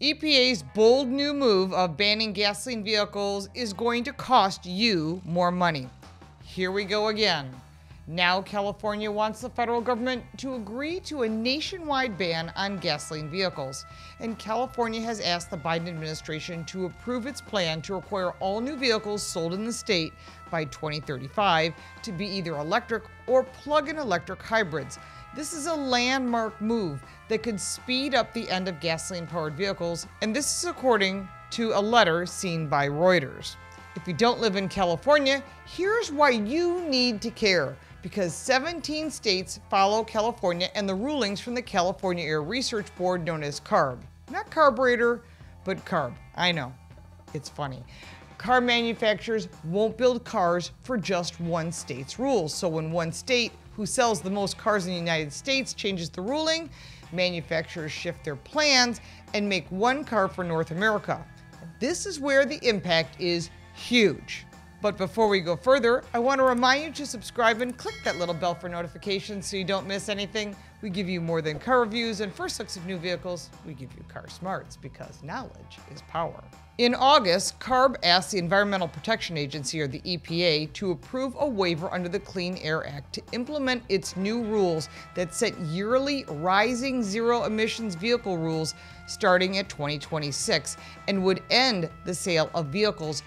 EPA's bold new move of banning gasoline vehicles is going to cost you more money. Here we go again. Now, California wants the federal government to agree to a nationwide ban on gasoline vehicles. And California has asked the Biden administration to approve its plan to require all new vehicles sold in the state by 2035 to be either electric or plug in electric hybrids. This is a landmark move that could speed up the end of gasoline powered vehicles, and this is according to a letter seen by Reuters. If you don't live in California, here's why you need to care. Because 17 states follow California and the rulings from the California Air Resources Board, known as CARB. Not carburetor, but CARB. I know. It's funny. Car manufacturers won't build cars for just one state's rules. So when one state who sells the most cars in the United States changes the ruling, manufacturers shift their plans and make one car for North America. This is where the impact is huge. But before we go further, I want to remind you to subscribe and click that little bell for notifications so you don't miss anything. We give you more than car reviews and first looks of new vehicles. We give you car smarts because knowledge is power. In August, CARB asked the Environmental Protection Agency, or the EPA, to approve a waiver under the Clean Air Act to implement its new rules that set yearly rising zero emissions vehicle rules starting at 2026 and would end the sale of vehicles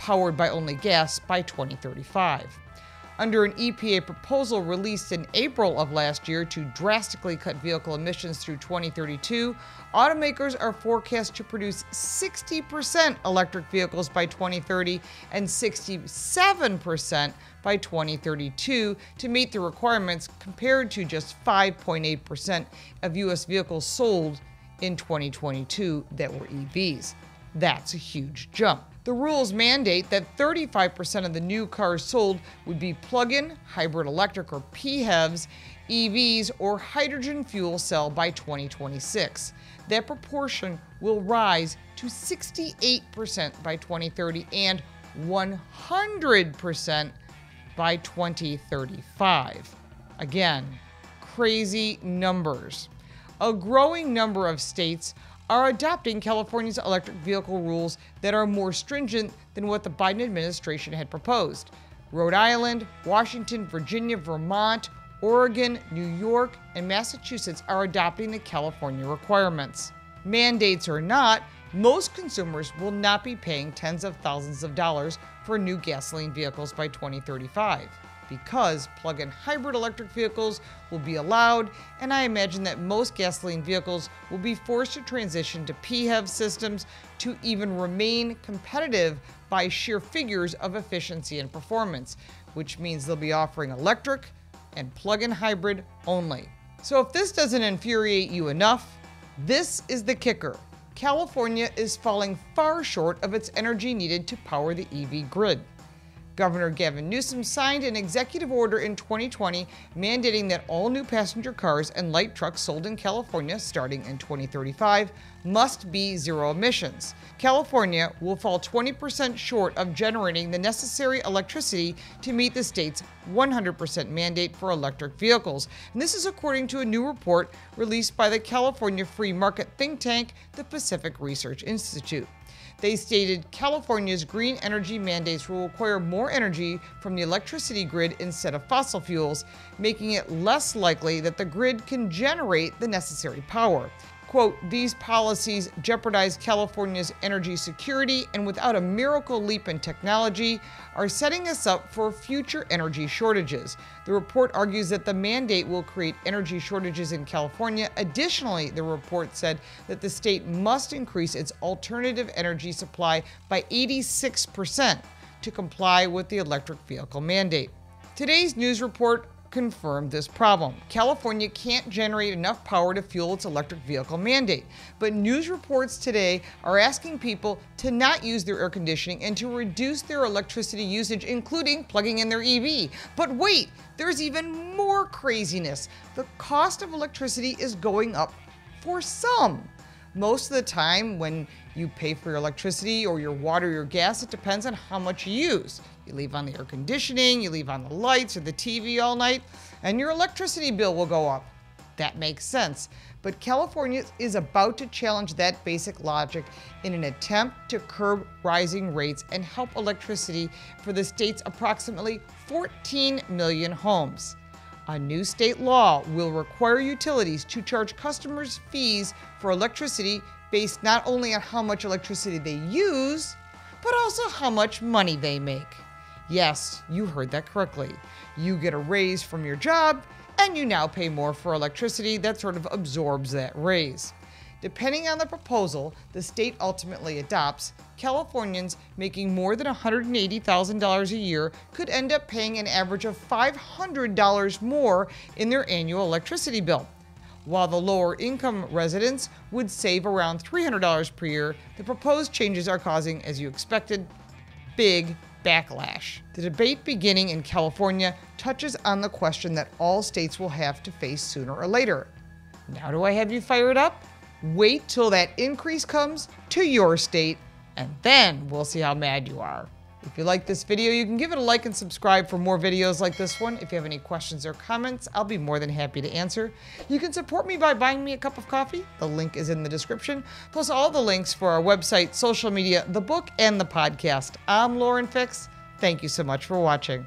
powered by only gas by 2035 under an EPA proposal released in April of last year to drastically cut vehicle emissions through 2032, automakers are forecast to produce 60% electric vehicles by 2030 and 67% by 2032 to meet the requirements compared to just 5.8% of U.S. vehicles sold in 2022 that were EVs. That's a huge jump. The rules mandate that 35% of the new cars sold would be plug in, hybrid electric, or PHEVs, EVs, or hydrogen fuel cell by 2026. That proportion will rise to 68% by 2030 and 100% by 2035. Again, crazy numbers. A growing number of states are adopting California's electric vehicle rules that are more stringent than what the Biden administration had proposed. Rhode Island, Washington, Virginia, Vermont, Oregon, New York, and Massachusetts are adopting the California requirements. Mandates or not, most consumers will not be paying tens of thousands of dollars for new gasoline vehicles by 2035 because plug in hybrid electric vehicles will be allowed, and I imagine that most gasoline vehicles will be forced to transition to PHEV systems to even remain competitive by sheer figures of efficiency and performance, which means they'll be offering electric and plug in hybrid only. So if this doesn't infuriate you enough, this is the kicker. California is falling far short of its energy needed to power the EV grid. Governor Gavin Newsom signed an executive order in 2020 mandating that all new passenger cars and light trucks sold in California starting in 2035 must be zero emissions. California will fall 20% short of generating the necessary electricity to meet the state's 100% mandate for electric vehicles. And this is according to a new report released by the California free market think tank, the Pacific Research Institute. They stated California's green energy mandates will require more energy from the electricity grid instead of fossil fuels, making it less likely that the grid can generate the necessary power. Quote, these policies jeopardize California's energy security and without a miracle leap in technology are setting us up for future energy shortages. The report argues that the mandate will create energy shortages in California. Additionally, the report said that the state must increase its alternative energy supply by 86% to comply with the electric vehicle mandate. Today's news report confirmed this problem. California can't generate enough power to fuel its electric vehicle mandate. But news reports today are asking people to not use their air conditioning and to reduce their electricity usage, including plugging in their EV. But wait, there's even more craziness. The cost of electricity is going up for some. Most of the time, when you pay for your electricity or your water your gas, it depends on how much you use. You leave on the air conditioning, you leave on the lights or the TV all night, and your electricity bill will go up. That makes sense. But California is about to challenge that basic logic in an attempt to curb rising rates and help electricity for the state's approximately 14 million homes. A new state law will require utilities to charge customers fees for electricity based not only on how much electricity they use, but also how much money they make. Yes, you heard that correctly. You get a raise from your job, and you now pay more for electricity that sort of absorbs that raise. Depending on the proposal the state ultimately adopts, Californians making more than $180,000 a year could end up paying an average of $500 more in their annual electricity bill. While the lower income residents would save around $300 per year, the proposed changes are causing, as you expected, big backlash. The debate beginning in California touches on the question that all states will have to face sooner or later. Now, do I have you fired up? Wait till that increase comes to your state, and then we'll see how mad you are. If you like this video, you can give it a like and subscribe for more videos like this one. If you have any questions or comments, I'll be more than happy to answer. You can support me by buying me a cup of coffee. The link is in the description, plus all the links for our website, social media, the book, and the podcast. I'm Lauren Fix. Thank you so much for watching.